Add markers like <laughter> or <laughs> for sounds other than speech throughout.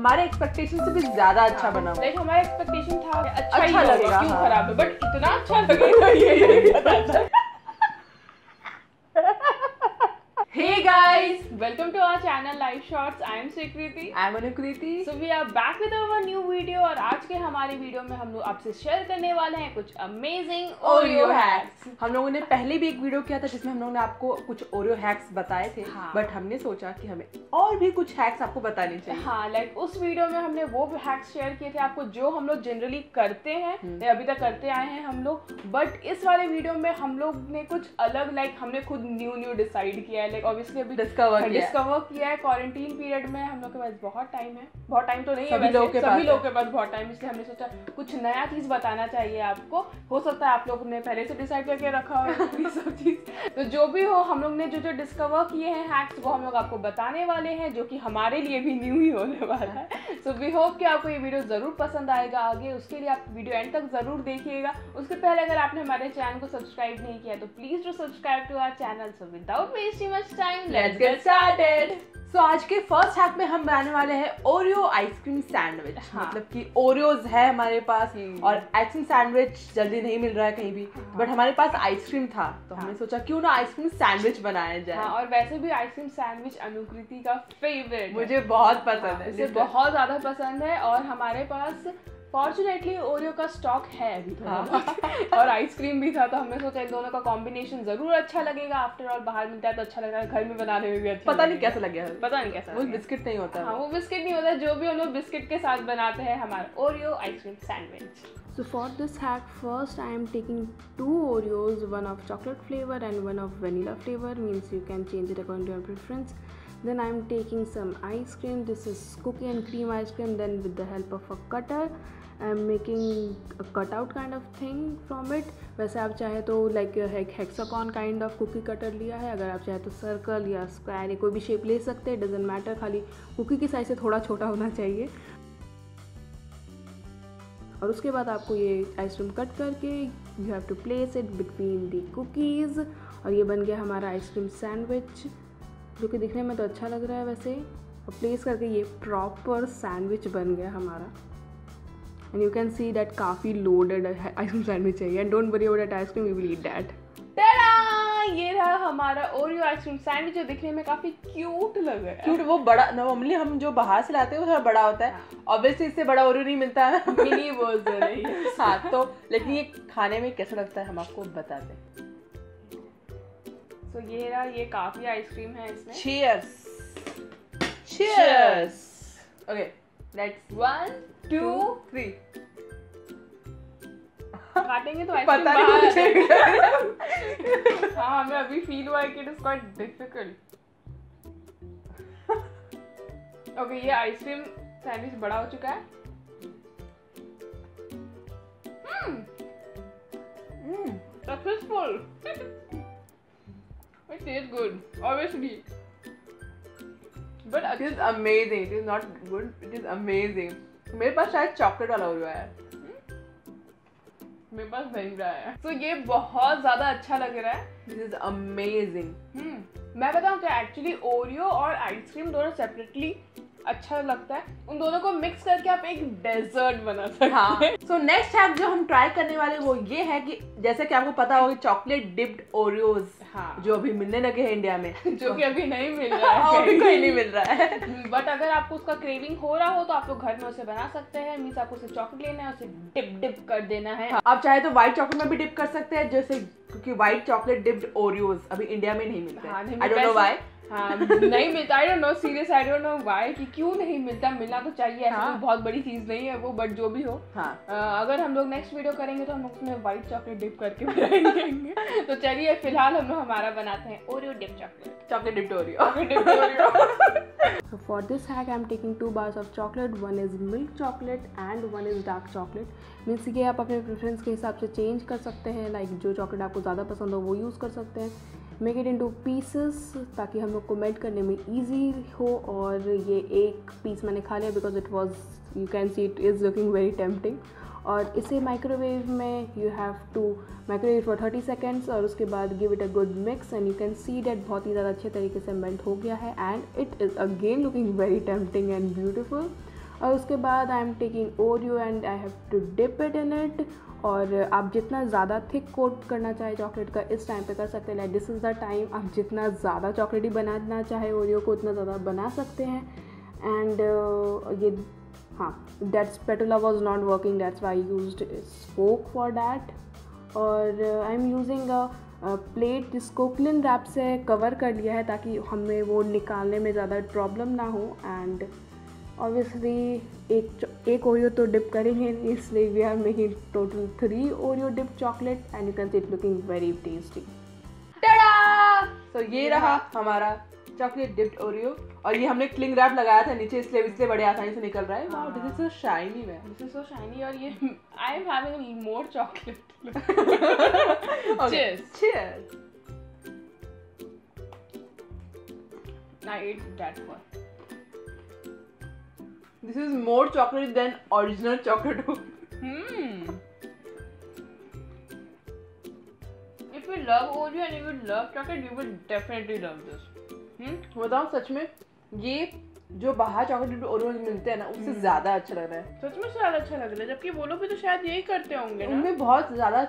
हमारे एक्सपेक्टेशन से भी ज़्यादा अच्छा बना हुआ। लाइक हमारा एक्सपेक्टेशन था अच्छा, अच्छा लगेगा, क्यों हाँ। खराब है बट इतना अच्छा लगेगा ये ये, ये, था Hey guys, welcome to our channel Live Shots. I am Swikriti. I am Anukriti So we are back with our new video और आज के हमारे वीडियो में हम लोग आपसे शेयर करने वाले हैं कुछ अमेजिंग ओरियो हैक्स हम लोगों ने पहले भी एक वीडियो किया था जिसमें हम लोगों ने आपको कुछ ओरियो हैक्स बताए थे हाँ। बट हमने सोचा कि हमें और भी कुछ हैक्स आपको बताने चाहिए हाँ लाइक उस वीडियो में हमने वो हैक्स शेयर किए थे आपको जो हम लोग जनरली करते हैं हम्म। या अभी तक करते आए हैं हम लोग बट इस वाले वीडियो में हम लोग ने कुछ अलग लाइक हमने खुद न्यू न्यू डिसाइड किया है ऑब्वियसली अभी डिस्कवर किया डिस्कवर किया है क्वारंटीन पीरियड में हम लोग के पास बहुत टाइम है। बहुत टाइम तो नहीं है सभी लोग के सभी पास लोग के पास बहुत टाइम इसलिए हमने सोचा कुछ नया चीज़ बताना चाहिए आपको। हो सकता है आप लोग ने पहले से डिसाइड करके रखा हो <laughs> ये सब चीज़। तो जो भी हो हम लोग ने जो जो डिस्कवर किए हैं हैक्स वो हम लोग आपको बताने वाले हैं जो कि हमारे लिए भी न्यू ही होने वाला है। सो वी होप कि आपको ये वीडियो ज़रूर पसंद आएगा आगे। उसके लिए आप वीडियो एंड तक ज़रूर देखिएगा। उसके पहले अगर आपने हमारे चैनल को सब्सक्राइब नहीं किया तो please do subscribe to our channel so without wasting much time let's get started so आज के फ़र्स्ट हैक में हम बनाने वाले हैं ओरियो आइसक्रीम सैंडविच हाँ। मतलब कि ओरियोज है हमारे पास। और आइसक्रीम सैंडविच जल्दी नहीं मिल रहा है कहीं भी हाँ। बट हमारे पास आइसक्रीम था तो हाँ. हमने। सोचा क्यों ना आइसक्रीम सैंडविच बनाया जाए हाँ और वैसे भी आइसक्रीम सैंडविच अनुकृति का फेवरेट मुझे बहुत पसंद हाँ, है इसे बहुत ज़्यादा पसंद है और हमारे पास फॉर्चुनेटली ओरियो का स्टॉक है अभी थोड़ा हाँ। और आइसक्रीम भी था तो हमने सोचा इन दोनों का कॉम्बिनेशन ज़रूर अच्छा लगेगा आफ्टर ऑल बाहर मिलता है तो अच्छा लगेगा घर में बनाने में भी अच्छा पता नहीं कैसा लग पता नहीं कैसा वो बिस्किट नहीं होता हाँ वो बिस्किट नहीं होता जो भी हम लोग बिस्किट के साथ बनाते हैं हमारा Oreo ice cream sandwich So for this hack, first I am taking two Oreos, one of chocolate flavor and one of vanilla flavor. Means you can change it according to your preference. Then I am taking some ice cream. This is cookie and cream ice cream. Then with the help of a cutter, I am making cut out kind of thing from इट। वैसे आप चाहे तो like hexagon kind of cookie cutter लिया है। अगर आप चाहे तो सर्कल या स्क्वायर या कोई भी शेप ले सकते हैं डजेंट मैटर खाली कुकी की साइज़ से थोड़ा छोटा होना चाहिए। और उसके बाद आपको ये आइसक्रीम कट करके you have to place it between the cookies और ये बन गया हमारा आइसक्रीम सैंडविच जो कि दिखने में तो अच्छा लग रहा है वैसे। और प्लेस करके ये प्रॉपर सैंडविच बन गया हमारा। And you can see that काफ़ी लोडेड आइसक्रीम सैंडविच है and don't worry about that ice cream you will eat that ये रहा हमारा ओरियो आइसक्रीम सैंडविच जो दिखने में काफ़ी क्यूट लग रहा है। क्योंकि वो बड़ा नॉर्मली हम जो बाहर से लाते हैं वो थोड़ा बड़ा होता है। ऑब्वियसली इससे बड़ा ओरियो नहीं मिलता है। मिनी वर्जन है हाँ तो लेकिन ये खाने में कैसा लगता है हम आपको बताते हैं सो ये रहा ये काफ़ी आइसक्रीम है इसमें। Cheers! Cheers! Okay let's one two three. काटेंगे तो पता नहीं मुझे। <laughs> हाँ हमें अभी फील हुआ है कि it is quite difficult okay ये आइसक्रीम सैंडविच बड़ा हो चुका है. Successful it taste good obviously but it is amazing. It is not good. It is amazing. मेरे पास शायद चॉकलेट वाला ओरियो है। मेरे पास वनीला है। तो ये बहुत ज़्यादा अच्छा लग रहा है। Is amazing. हम्म। मैं बताऊँ क्या एक्चुअली ओरियो और आइसक्रीम दोनों सेपरेटली अच्छा लगता है। उन दोनों को मिक्स करके आप एक डेजर्ट बना सकते हाँ। हैं। सो नेक्स्ट हैक जो हम ट्राई करने वाले वो ये है कि जैसे कि आपको पता होगा चॉकलेट डिप्ड ओरियोज हाँ। जो अभी मिलने लगे हैं इंडिया में। <laughs> जो कि अभी नहीं मिल <laughs> रहा है। अभी कहीं नहीं मिल रहा है। <laughs> बट अगर आपको उसका क्रेविंग हो रहा हो तो आप लोग घर में उसे बना सकते हैं। मीन्स आपको उसे चॉकलेट लेना है उसे डिप डिप कर देना है। हाँ. आप चाहे तो व्हाइट चॉकलेट में भी डिप कर सकते हैं जैसे क्योंकि व्हाइट चॉकलेट डिप्ड ओरियोज अभी इंडिया में नहीं मिलते। हाँ, आई डोंट नो व्हाई हाँ नहीं मिलता। I don't know serious I don't know why कि क्यों नहीं मिलता? मिलना तो चाहिए ऐसा हाँ। कोई बहुत बड़ी चीज़ नहीं है वो बट जो भी हो। हाँ। अ, अगर हम लोग नेक्स्ट वीडियो करेंगे तो हम उसमें व्हाइट चॉकलेट डिप करके <laughs> बनाएँगे। तो चलिए फ़िलहाल हम लोग हमारा बनाते हैं Oreo dip chocolate chocolate dipped Oreo So for this hack, I'm taking two bars of chocolate. One is milk chocolate and one is dark chocolate. Means ये आप अपने प्रेफरेंस के हिसाब से चेंज कर सकते हैं। लाइक जो चॉकलेट आपको ज़्यादा पसंद हो वो यूज़ कर सकते हैं। मेक इट इनटू पीसेस ताकि हम लोग को मेल्ट करने में इजी हो और ये एक पीस मैंने खा लिया because it was you can see it is looking very tempting और इसे माइक्रोवेव में you have to microwave for thirty seconds और उसके बाद give it a good mix and you can see that बहुत ही ज़्यादा अच्छे तरीके से मेल्ट हो गया है and it is again looking very tempting and beautiful और उसके बाद I am taking Oreo and I have to dip it in it और आप जितना ज़्यादा थिक कोट करना चाहे चॉकलेट का इस टाइम पे कर सकते हैं। Like this is the time आप जितना ज़्यादा चॉकलेटी बनाना चाहे ओरियो को उतना ज़्यादा बना सकते हैं। एंड uh, ये हाँ that spatula was not working that's why use spoke for that और I am using a plate जिसको क्लिन रैप से कवर कर लिया है ताकि हमें वो निकालने में ज़्यादा प्रॉब्लम ना हो। एंड ऑब्वियसली एक एक ओरियो तो डिप करेंगे इसलिए we are making total three Oreo dip chocolate and you can see it looking very tasty तो ये रहा हमारा चॉकलेट डिप्ड ओरियो और ये हमने क्लिंग रैप लगाया था नीचे इसलिए इसलिए बड़े आसानी से निकल रहा है। Wow this is so shiny man this is so shiny और ये I am having more chocolate cheers. Cheers. I ate that one. This is more chocolate than original chocolate. Hmm. If you love Oreo and if you love chocolate, you will definitely love this. Hmm? बताओ सच में ये जो बाहर chocolate Oreo मिलते हैं ना उससे ज़्यादा अच्छा लग रहा है सच में ज़्यादा अच्छा लग रहा है जबकि वो लोग भी तो शायद यही करते होंगे ना उनमें बहुत ज़्यादा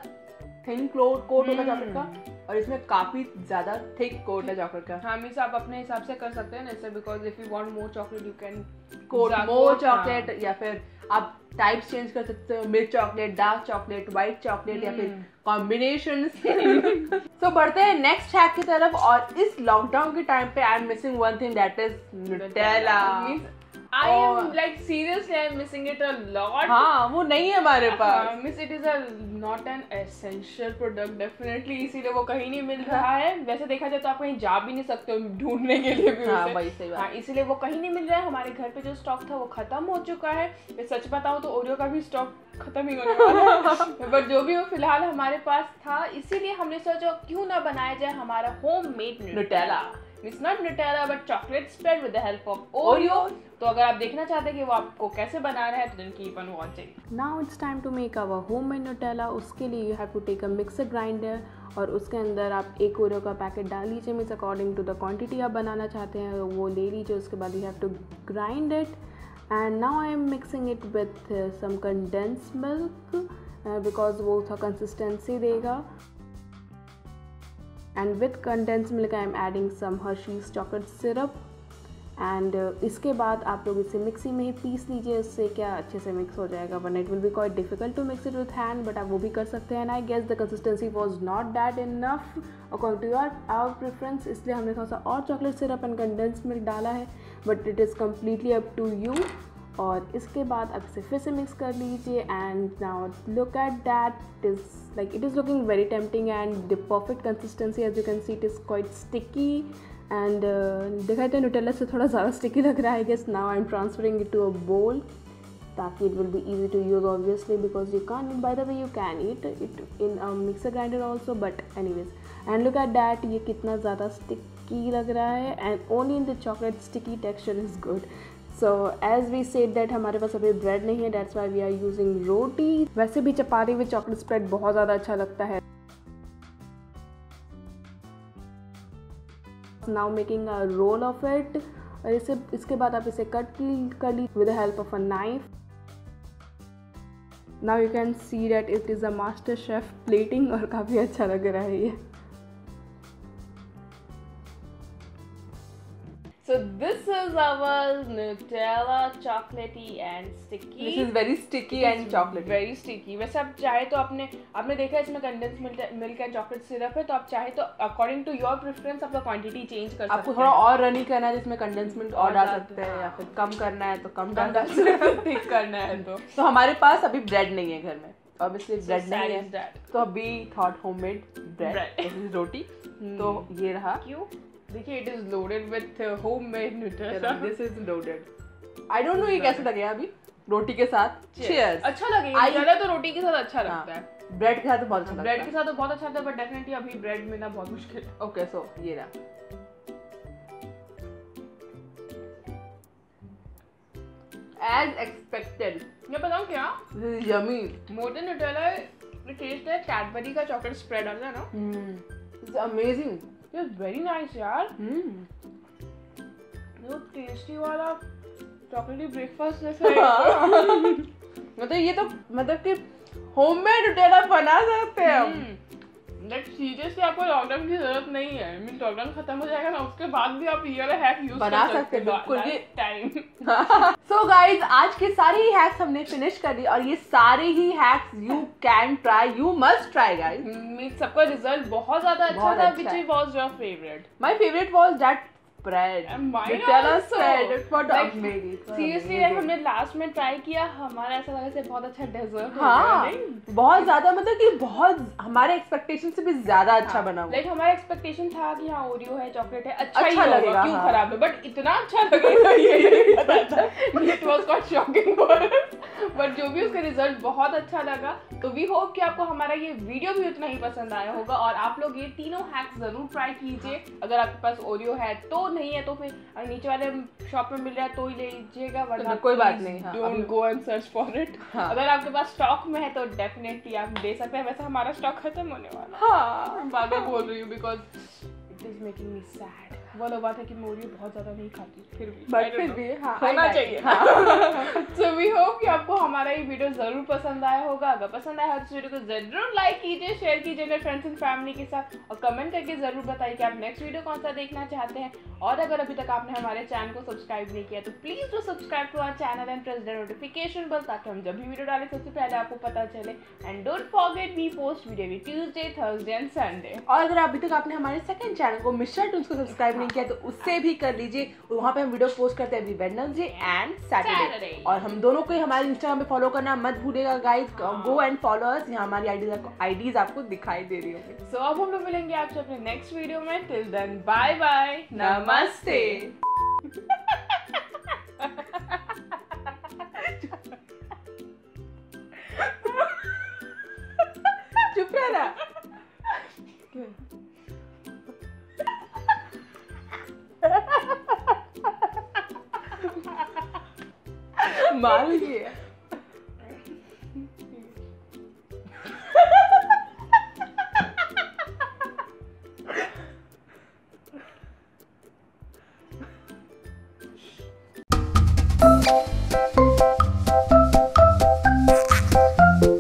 थिन कोट कोट होता है चॉकलेट का और इसमें काफ़ी ज़्यादा थिक कोट है चॉकलेट का। हाँ मीन्स आप अपने हिसाब से कर सकते हैं ना इससे because if you want more chocolate you can coat more chocolate या फिर आप टाइप्स चेंज कर सकते हो milk chocolate dark chocolate white chocolate या फिर कॉम्बिनेशन सो बढ़ते हैं नेक्स्ट हैक की तरफ़ और इस लॉकडाउन के टाइम पे I am missing one thing that is Nutella I am like seriously I'm missing it a lot. हाँ वो नहीं है हमारे पास। प्रोडक्ट डेफिनेटली इसीलिए वो कहीं नहीं मिल रहा है। वैसे देखा जाए तो आप कहीं जा भी नहीं सकते हो ढूँढने के लिए भी हाँ, वही सही बात। हाँ इसीलिए वो कहीं नहीं मिल रहा है। हमारे घर पे जो स्टॉक था वो खत्म हो चुका है। मैं सच बताऊँ तो ओरियो का भी स्टॉक खत्म ही होने वाला है। <laughs> बट जो भी वो फ़िलहाल हमारे पास था इसीलिए हमने सोचा क्यों ना बनाया जाए हमारा home made Nutella it's not Nutella but chocolate spread with the help of Oreo तो अगर आप देखना चाहते हैं कि वो आपको कैसे बनाना है तो then keep on watching now it's time to make our homemade Nutella उसके लिए you have to take a mixer grinder और उसके अंदर आप एक ओरियो का पैकेट डाल लीजिए। Means according to the quantity आप बनाना चाहते हैं वो ले लीजिए। उसके बाद you have to grind it and now I am mixing it with some condense milk because वो उसका कंसिस्टेंसी देगा। And with condense milk I am adding some Hershey's chocolate syrup and इसके बाद आप लोग इसे मिक्सी में ही पीस लीजिए, उससे क्या अच्छे से मिक्स हो जाएगा. One it will be quite difficult to mix it with hand but आप वो भी कर सकते हैं. I guess the consistency was not that enough according to your our preference इसलिए हमने थोड़ा सा और chocolate syrup and condense milk डाला है. But it is completely up to you और इसके बाद अब इसे फिर से मिक्स कर लीजिए and now look at that is like it is looking very tempting and the perfect consistency as you can see it is quite sticky and देखा जाए न्यूटेला से थोड़ा ज़्यादा स्टिकी लग रहा है guess now I am transferring it to a bowl ताकि it will be easy to use obviously because you can by the way you can eat it in mixer grinder also but any ways and look at that ये कितना ज़्यादा sticky लग रहा है. And only in the chocolate sticky texture is good so as we said that हमारे पास अभी bread नहीं है that's why we are using roti वैसे भी चपाती विद चॉकलेट स्प्रेड बहुत ज़्यादा अच्छा लगता है। Now making a roll of it इसे, इसके बाद आप इसे कट कर ली with help of a knife now you can see that it is a master chef plating और काफ़ी अच्छा लग रहा है ये। Our Nutella chocolatey and sticky. This is very sticky and chocolate. Very sticky. वैसे आप चाहे तो आपने आपने देखा इसमें condense milk and chocolate syrup है तो आप चाहे तो अकॉर्डिंग टू योर प्रेफरेंस आप क्वांटिटी चेंज कर सकते हैं। आपको थोड़ा और रनी करना है जिसमें कंडेंस मिल्क और डाल सकते हैं या फिर कम करना है तो कम डाल सकते हैं। <laughs> ठीक करना है तो। तो हमारे पास अभी ब्रेड नहीं है घर में। ऑब्वियसली ब्रेड नहीं है। तो अभी थॉट होममेड ब्रेड रोटी तो ये रहा। क्यों देखिए it is loaded with homemade Nutella this is loaded I don't know ये कैसे लगेगा अभी। रोटी के साथ। चीयर्स अच्छा लगेगा ज़्यादा तो रोटी के साथ अच्छा लगता है। ब्रेड के साथ तो बहुत अच्छा ब्रेड के साथ तो बहुत अच्छा लगता है बट डेफिनेटली अभी ब्रेड मिलना बहुत मुश्किल है। ओके सो ये रहा। As expected. ये बताऊँ क्या? This is yummy. More than nutella the taste है कैडबरी का चॉकलेट स्प्रेड आता है ना? Mm. it's it's very nice यार. जो टेस्टी वाला चॉकलेटी ब्रेकफास्ट जैसा मतलब ये तो मतलब कि होममेड न्यूटेला बना सकते हैं हम। लाइक सीरियसली आपको लॉकडाउन की ज़रूरत नहीं है। मीन लॉकडाउन खत्म हो जाएगा ना उसके बाद भी आप ये वाला हैक यूज़ बना सकते हैं, बिल्कुल, ये- टाइम सो गाइज़ आज के सारे ही हैक्स हमने फिनिश कर दिए और ये सारे ही hacks you can try you must try guys mean सबका रिज़ल्ट बहुत ज़्यादा अच्छा था which. Was your favourite my favourite was that spread And mine Nutella also. spread it was Like, it was seriously amazing. हमने last में try किया हमारा ऐसा लगा बहुत अच्छा डेजर्ट हाँ बहुत ज़्यादा मतलब कि बहुत हमारे एक्सपेक्टेशन से भी ज़्यादा अच्छा बना हुआ लाइक हमारा एक्सपेक्टेशन था कि हाँ ओरियो है चॉकलेट है अच्छा, ही अच्छा लगेगा, क्यों हाँ। खराब है? बट इतना अच्छा लगेगा ये पता था। It was quite shocking but जो भी उसका रिज़ल्ट बहुत अच्छा लगा तो वी होप कि आपको हमारा ये वीडियो भी उतना ही पसंद आया होगा और आप लोग ये तीनों हैक्स ज़रूर ट्राई कीजिए। अगर आपके पास ओरियो है तो नहीं है तो फिर अगर नीचे वाले शॉप में मिल रहा है तो ही ले लीजिएगा वरना कोई बात नहीं, हाँ, don't go and search for it हाँ। अगर आपके पास स्टॉक में है तो डेफिनेटली आप दे सकते हैं। वैसे हमारा स्टॉक खत्म होने वाला हाँ। बार बार बोल रही हूँ because it is making me sad वो लोग बात है कि मैं ओरियो बहुत ज़्यादा नहीं खाती। फिर भी। बट फिर भी हाँ होना चाहिए। हाँ। सो वी होप कि आपको हमारा ये वीडियो ज़रूर पसंद आया होगा। अगर पसंद आया हो तो वीडियो को ज़रूर लाइक कीजिए शेयर कीजिए अपने फ्रेंड्स एंड फैमिली के साथ और कमेंट करके ज़रूर बताइए कि आप नेक्स्ट वीडियो कौन सा देखना चाहते हैं। और अगर अभी तक आपने हमारे चैनल को सब्सक्राइब नहीं किया तो please do subscribe to our channel and press the notification bell ताकि हम जब भी वीडियो डालें सबसे पहले आपको पता चले। And don't forget we post video भी ट्यूसडे थर्सडे एंड संडे और अगर अभी तक आपने हमारे सेकंड चैनल को मिश्रा टूल्स को सब्सक्राइब नहीं किया तो उससे भी कर लीजिए। वहाँ पे हम वीडियो पोस्ट करते हैं एवरी वेडनेसडे एंड सैटरडे और हम दोनों को ही हमारे इंस्टाग्राम पे फॉलो करना मत भूलेगा guys go and follow us यहाँ हमारी आईडीज आईडीज आपको दिखाई दे रही होंगे। सो अब हम लोग मिलेंगे आपसे अपने नेक्स्ट वीडियो में। टिल देन बाय बाय नमस्ते। मार लिए